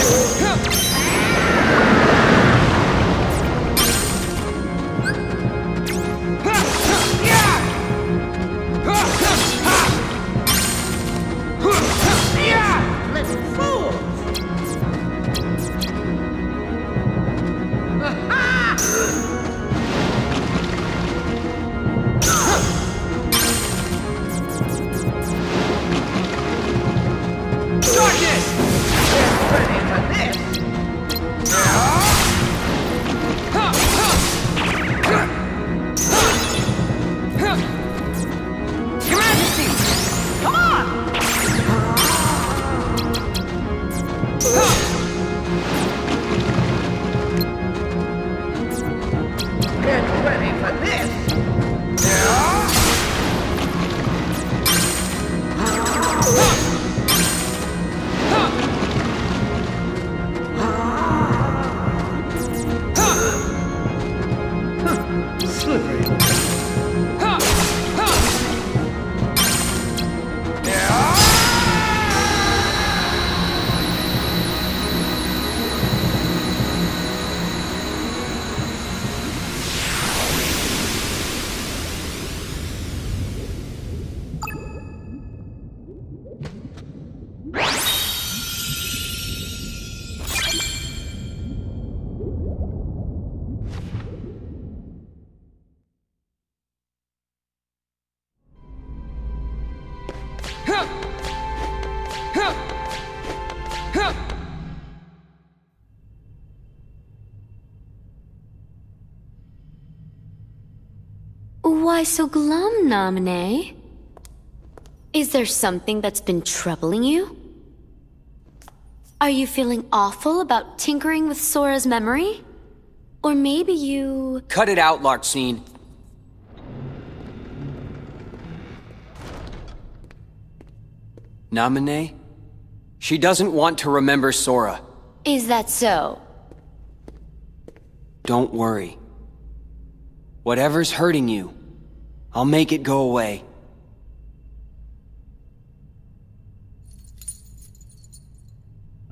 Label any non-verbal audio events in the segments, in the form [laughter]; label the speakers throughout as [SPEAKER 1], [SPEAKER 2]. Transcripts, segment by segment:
[SPEAKER 1] Little Slippery.
[SPEAKER 2] Why so glum, Naminé? Is there something that's been troubling you? Are you feeling awful about tinkering with Sora's memory? Or maybe you...
[SPEAKER 3] Cut it out, Larxene. Naminé? She doesn't want to remember Sora.
[SPEAKER 2] Is that so?
[SPEAKER 3] Don't worry. Whatever's hurting you, I'll make it go away.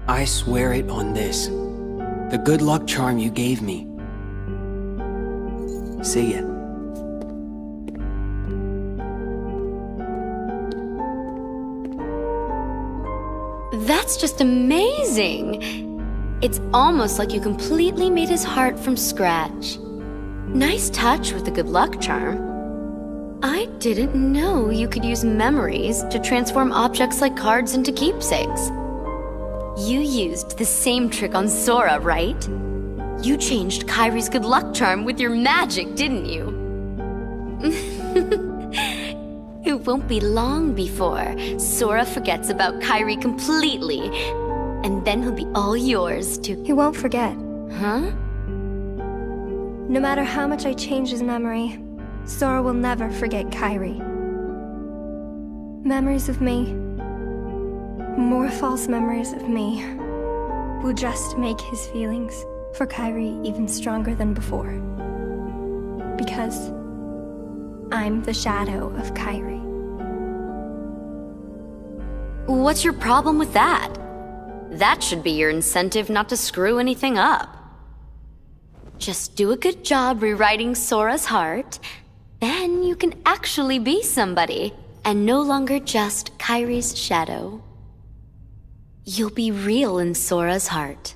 [SPEAKER 3] I swear it on this. The good luck charm you gave me. See ya.
[SPEAKER 2] That's just amazing! It's almost like you completely made his heart from scratch. Nice touch with the good luck charm. I didn't know you could use memories to transform objects like cards into keepsakes. You used the same trick on Sora, right? You changed Kairi's good luck charm with your magic, didn't you? [laughs] it won't be long before Sora forgets about Kairi completely, and then he'll be all yours to.
[SPEAKER 4] He won't forget.
[SPEAKER 2] Huh?
[SPEAKER 4] No matter how much I change his memory, Sora will never forget Kairi. Memories of me, more false memories of me, will just make his feelings for Kairi even stronger than before. Because I'm the shadow of Kairi.
[SPEAKER 2] What's your problem with that? That should be your incentive not to screw anything up. Just do a good job rewriting Sora's heart, then you can actually be somebody, and no longer just Kairi's shadow. You'll be real in Sora's heart.